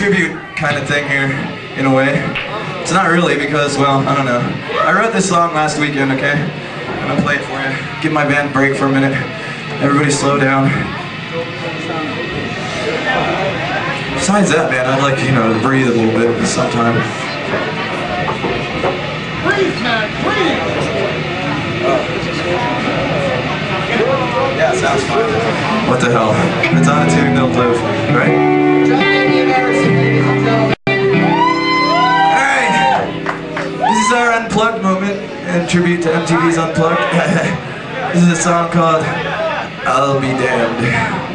kind of thing here, in a way. It's not really because, well, I don't know. I wrote this song last weekend, okay? I'm gonna play it for you. Give my band a break for a minute. Everybody slow down. Besides that, man, I'd like, you know, to breathe a little bit sometime. Breathe, man, breathe! Yeah, sounds fine. What the hell? It's on a tune, they'll live, right? Tribute to MTV's Unplugged. this is a song called I'll Be Damned.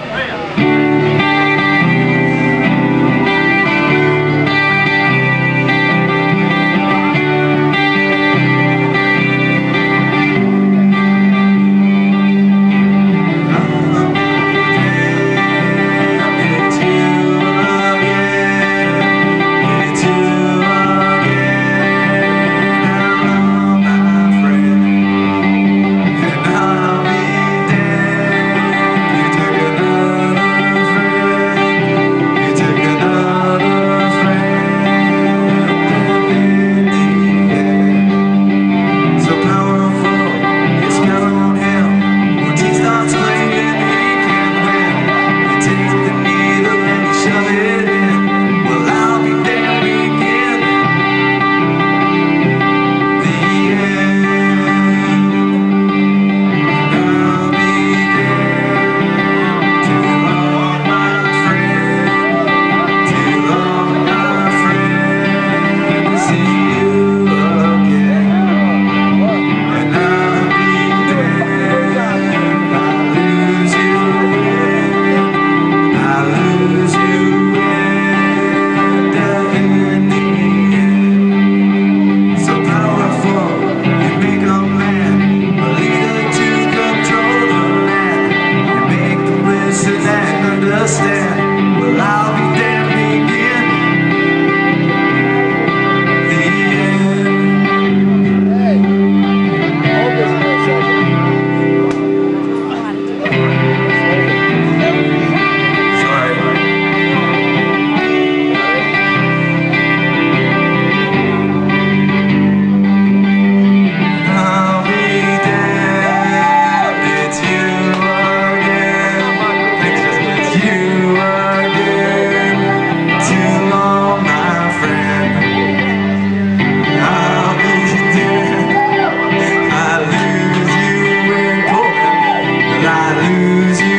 I lose you.